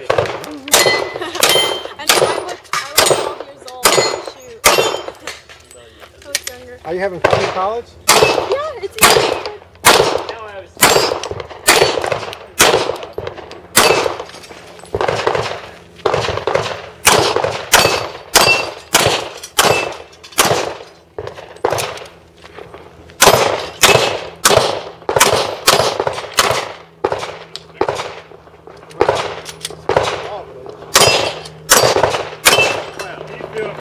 that. I know I was, I was 12 years old. Shoot. I was younger. Are you having fun in college? Yeah, it's easy.